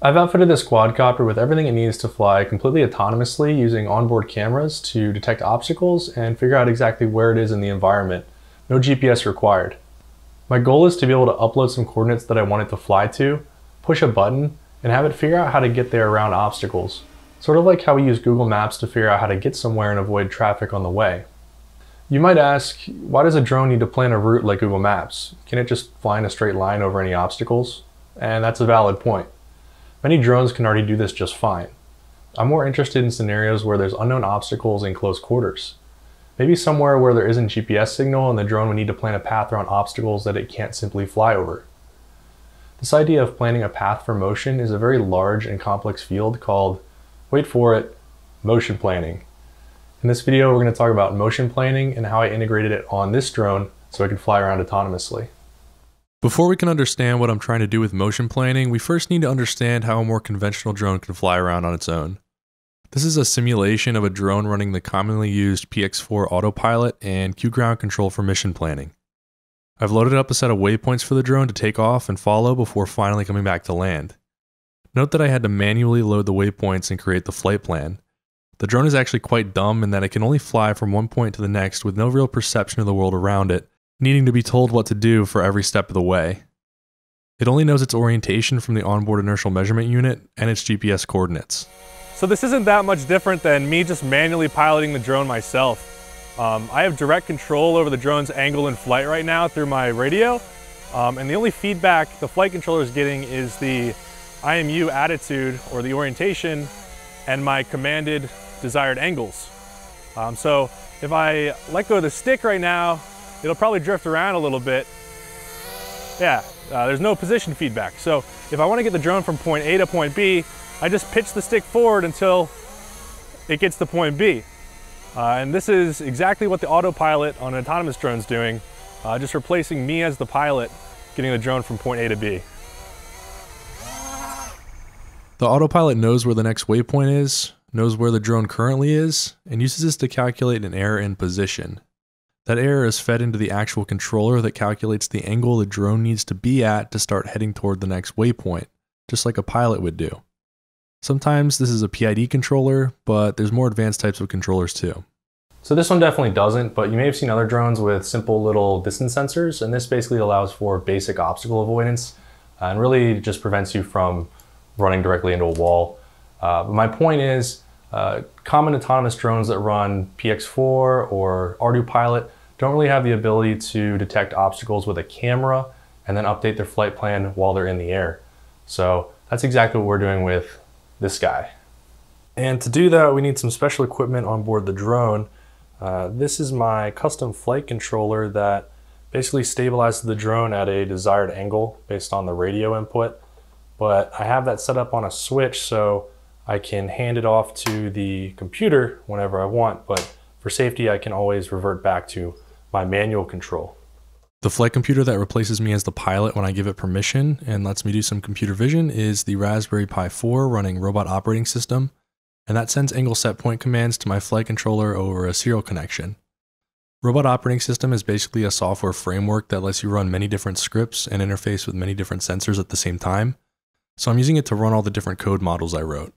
I've outfitted this quadcopter with everything it needs to fly completely autonomously using onboard cameras to detect obstacles and figure out exactly where it is in the environment. No GPS required. My goal is to be able to upload some coordinates that I want it to fly to, push a button, and have it figure out how to get there around obstacles. Sort of like how we use Google Maps to figure out how to get somewhere and avoid traffic on the way. You might ask, why does a drone need to plan a route like Google Maps? Can it just fly in a straight line over any obstacles? And that's a valid point. Many drones can already do this just fine. I'm more interested in scenarios where there's unknown obstacles in close quarters. Maybe somewhere where there isn't GPS signal and the drone would need to plan a path around obstacles that it can't simply fly over. This idea of planning a path for motion is a very large and complex field called, wait for it, motion planning. In this video, we're going to talk about motion planning and how I integrated it on this drone so it can fly around autonomously. Before we can understand what I'm trying to do with motion planning, we first need to understand how a more conventional drone can fly around on its own. This is a simulation of a drone running the commonly used PX4 autopilot and QGroundControl for mission planning. I've loaded up a set of waypoints for the drone to take off and follow before finally coming back to land. Note that I had to manually load the waypoints and create the flight plan. The drone is actually quite dumb in that it can only fly from one point to the next with no real perception of the world around it, needing to be told what to do for every step of the way. It only knows its orientation from the onboard inertial measurement unit and its GPS coordinates. So this isn't that much different than me just manually piloting the drone myself. Um, I have direct control over the drone's angle in flight right now through my radio. Um, and the only feedback the flight controller is getting is the IMU attitude or the orientation and my commanded desired angles. Um, so if I let go of the stick right now, it'll probably drift around a little bit. Yeah, uh, there's no position feedback. So if I want to get the drone from point A to point B, I just pitch the stick forward until it gets to point B. Uh, and this is exactly what the autopilot on an autonomous drone is doing, uh, just replacing me as the pilot, getting the drone from point A to B. The autopilot knows where the next waypoint is, knows where the drone currently is, and uses this to calculate an error in position. That error is fed into the actual controller that calculates the angle the drone needs to be at to start heading toward the next waypoint, just like a pilot would do. Sometimes this is a PID controller, but there's more advanced types of controllers too. So this one definitely doesn't, but you may have seen other drones with simple little distance sensors, and this basically allows for basic obstacle avoidance and really just prevents you from running directly into a wall. Uh, but my point is, uh, common autonomous drones that run PX4 or ArduPilot don't really have the ability to detect obstacles with a camera and then update their flight plan while they're in the air. So that's exactly what we're doing with this guy. And to do that, we need some special equipment on board the drone. Uh, this is my custom flight controller that basically stabilizes the drone at a desired angle based on the radio input. But I have that set up on a switch so I can hand it off to the computer whenever I want. But for safety, I can always revert back to my manual control. The flight computer that replaces me as the pilot when I give it permission and lets me do some computer vision is the Raspberry Pi 4 running Robot Operating System, and that sends angle set point commands to my flight controller over a serial connection. Robot Operating System is basically a software framework that lets you run many different scripts and interface with many different sensors at the same time, so I'm using it to run all the different code models I wrote.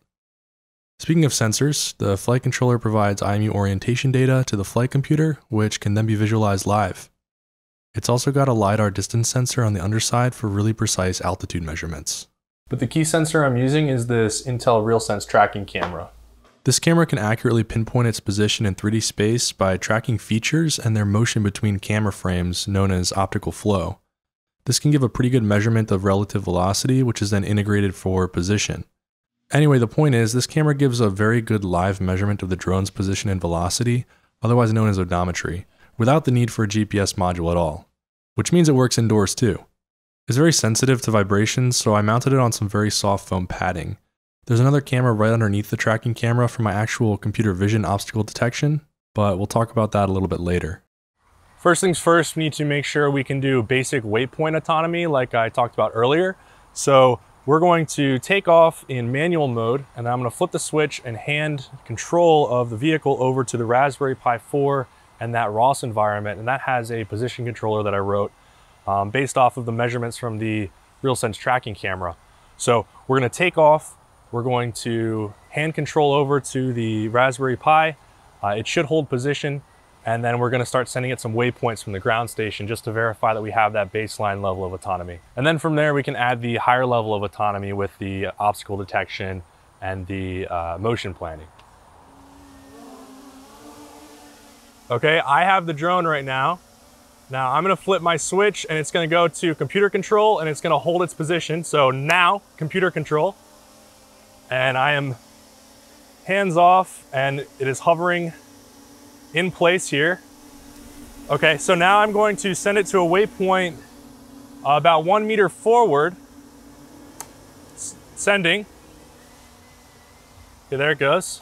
Speaking of sensors, the flight controller provides IMU orientation data to the flight computer, which can then be visualized live. It's also got a LiDAR distance sensor on the underside for really precise altitude measurements. But the key sensor I'm using is this Intel RealSense tracking camera. This camera can accurately pinpoint its position in 3D space by tracking features and their motion between camera frames known as optical flow. This can give a pretty good measurement of relative velocity, which is then integrated for position. Anyway, the point is, this camera gives a very good live measurement of the drone's position and velocity, otherwise known as odometry without the need for a GPS module at all, which means it works indoors too. It's very sensitive to vibrations, so I mounted it on some very soft foam padding. There's another camera right underneath the tracking camera for my actual computer vision obstacle detection, but we'll talk about that a little bit later. First things first, we need to make sure we can do basic waypoint autonomy like I talked about earlier. So we're going to take off in manual mode and I'm gonna flip the switch and hand control of the vehicle over to the Raspberry Pi 4 and that ROS environment. And that has a position controller that I wrote um, based off of the measurements from the RealSense tracking camera. So we're gonna take off, we're going to hand control over to the Raspberry Pi. Uh, it should hold position, and then we're gonna start sending it some waypoints from the ground station just to verify that we have that baseline level of autonomy. And then from there, we can add the higher level of autonomy with the obstacle detection and the uh, motion planning. Okay, I have the drone right now. Now I'm gonna flip my switch and it's gonna go to computer control and it's gonna hold its position. So now, computer control. And I am hands off and it is hovering in place here. Okay, so now I'm going to send it to a waypoint uh, about one meter forward. Sending. Okay, there it goes.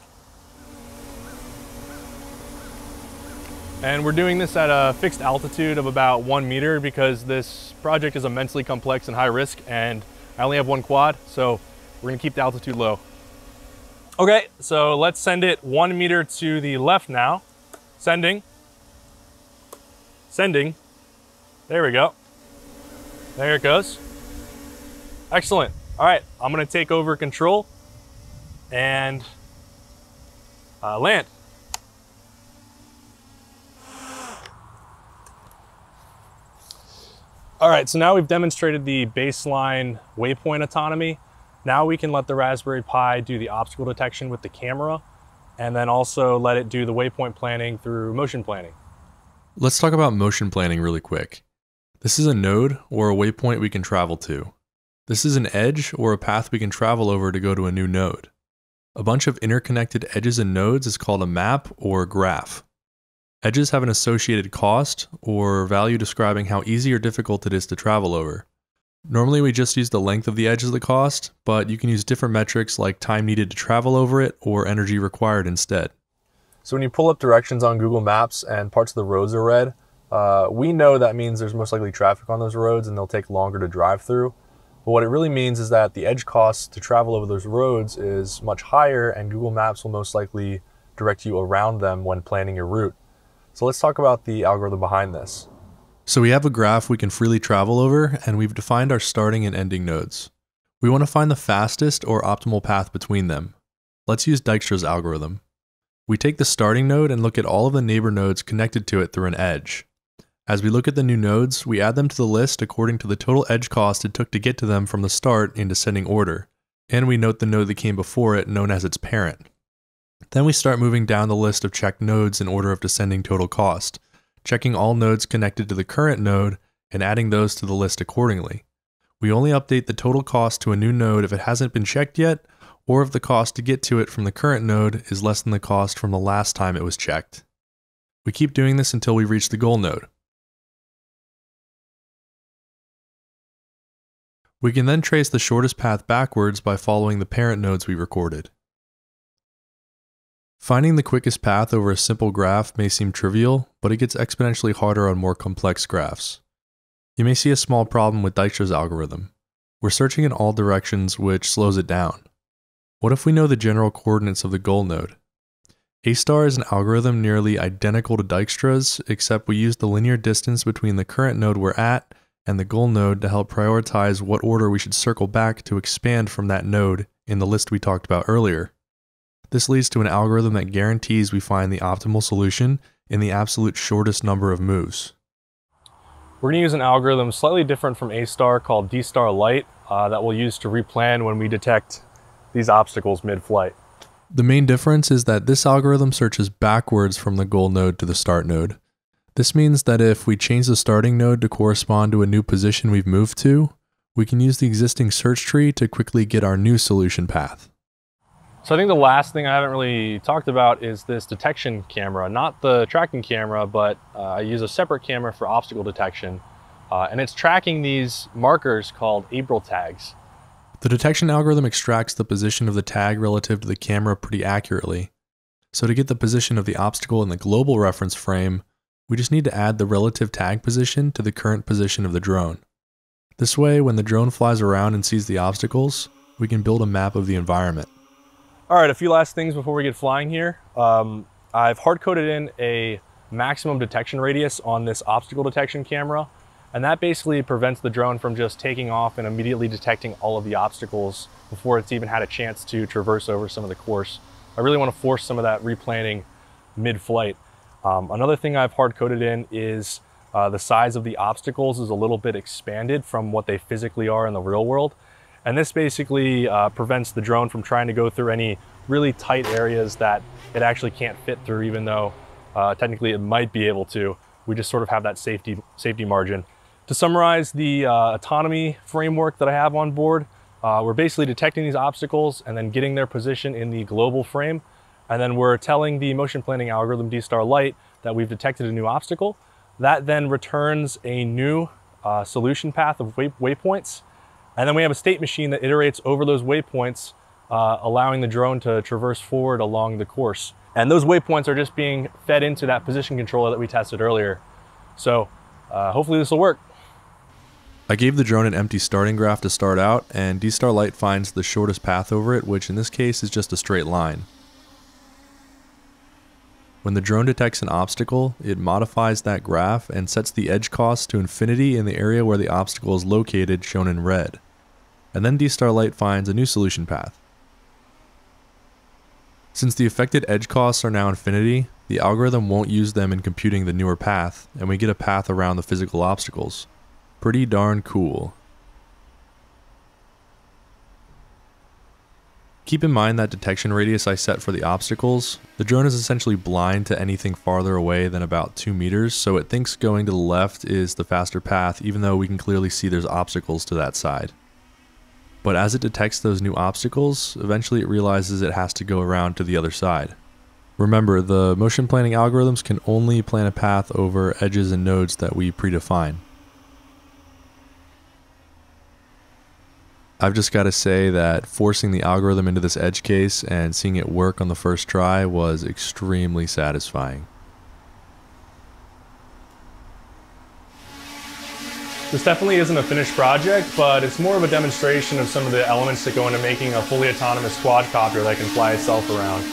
And we're doing this at a fixed altitude of about one meter because this project is immensely complex and high risk and I only have one quad, so we're gonna keep the altitude low. Okay, so let's send it one meter to the left now. Sending. Sending. There we go. There it goes. Excellent. All right, I'm gonna take over control and uh, land. All right, so now we've demonstrated the baseline waypoint autonomy. Now we can let the Raspberry Pi do the obstacle detection with the camera and then also let it do the waypoint planning through motion planning. Let's talk about motion planning really quick. This is a node or a waypoint we can travel to. This is an edge or a path we can travel over to go to a new node. A bunch of interconnected edges and nodes is called a map or graph. Edges have an associated cost or value describing how easy or difficult it is to travel over. Normally we just use the length of the edge as the cost, but you can use different metrics like time needed to travel over it or energy required instead. So when you pull up directions on Google Maps and parts of the roads are red, uh, we know that means there's most likely traffic on those roads and they'll take longer to drive through. But what it really means is that the edge cost to travel over those roads is much higher and Google Maps will most likely direct you around them when planning your route. So let's talk about the algorithm behind this. So we have a graph we can freely travel over, and we've defined our starting and ending nodes. We want to find the fastest or optimal path between them. Let's use Dijkstra's algorithm. We take the starting node and look at all of the neighbor nodes connected to it through an edge. As we look at the new nodes, we add them to the list according to the total edge cost it took to get to them from the start in descending order, and we note the node that came before it known as its parent. Then we start moving down the list of checked nodes in order of descending total cost, checking all nodes connected to the current node and adding those to the list accordingly. We only update the total cost to a new node if it hasn't been checked yet, or if the cost to get to it from the current node is less than the cost from the last time it was checked. We keep doing this until we reach the goal node. We can then trace the shortest path backwards by following the parent nodes we recorded. Finding the quickest path over a simple graph may seem trivial, but it gets exponentially harder on more complex graphs. You may see a small problem with Dijkstra's algorithm. We're searching in all directions, which slows it down. What if we know the general coordinates of the goal node? A-star is an algorithm nearly identical to Dijkstra's, except we use the linear distance between the current node we're at and the goal node to help prioritize what order we should circle back to expand from that node in the list we talked about earlier. This leads to an algorithm that guarantees we find the optimal solution in the absolute shortest number of moves. We're going to use an algorithm slightly different from A-star called D-star Lite uh, that we'll use to replan when we detect these obstacles mid-flight. The main difference is that this algorithm searches backwards from the goal node to the start node. This means that if we change the starting node to correspond to a new position we've moved to, we can use the existing search tree to quickly get our new solution path. So I think the last thing I haven't really talked about is this detection camera, not the tracking camera, but uh, I use a separate camera for obstacle detection. Uh, and it's tracking these markers called April tags. The detection algorithm extracts the position of the tag relative to the camera pretty accurately. So to get the position of the obstacle in the global reference frame, we just need to add the relative tag position to the current position of the drone. This way, when the drone flies around and sees the obstacles, we can build a map of the environment. All right, a few last things before we get flying here. Um, I've hard coded in a maximum detection radius on this obstacle detection camera. And that basically prevents the drone from just taking off and immediately detecting all of the obstacles before it's even had a chance to traverse over some of the course. I really want to force some of that replanning mid-flight. Um, another thing I've hard coded in is uh, the size of the obstacles is a little bit expanded from what they physically are in the real world. And this basically uh, prevents the drone from trying to go through any really tight areas that it actually can't fit through, even though uh, technically it might be able to. We just sort of have that safety, safety margin. To summarize the uh, autonomy framework that I have on board, uh, we're basically detecting these obstacles and then getting their position in the global frame. And then we're telling the motion planning algorithm D-Star Lite that we've detected a new obstacle. That then returns a new uh, solution path of way waypoints. And then we have a state machine that iterates over those waypoints, uh, allowing the drone to traverse forward along the course. And those waypoints are just being fed into that position controller that we tested earlier. So uh, hopefully this will work. I gave the drone an empty starting graph to start out, and D-Star Lite finds the shortest path over it, which in this case is just a straight line. When the drone detects an obstacle, it modifies that graph and sets the edge cost to infinity in the area where the obstacle is located, shown in red. And then D-Star finds a new solution path. Since the affected edge costs are now infinity, the algorithm won't use them in computing the newer path, and we get a path around the physical obstacles. Pretty darn cool. Keep in mind that detection radius I set for the obstacles. The drone is essentially blind to anything farther away than about 2 meters, so it thinks going to the left is the faster path even though we can clearly see there's obstacles to that side. But as it detects those new obstacles, eventually it realizes it has to go around to the other side. Remember, the motion planning algorithms can only plan a path over edges and nodes that we predefine. I've just got to say that forcing the algorithm into this edge case and seeing it work on the first try was extremely satisfying. This definitely isn't a finished project, but it's more of a demonstration of some of the elements that go into making a fully autonomous quadcopter that can fly itself around.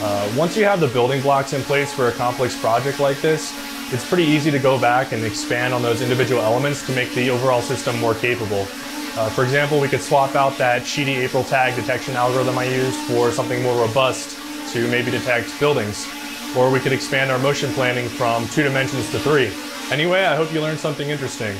Uh, once you have the building blocks in place for a complex project like this, it's pretty easy to go back and expand on those individual elements to make the overall system more capable. Uh, for example, we could swap out that Sheety April tag detection algorithm I used for something more robust to maybe detect buildings. Or we could expand our motion planning from two dimensions to three. Anyway, I hope you learned something interesting.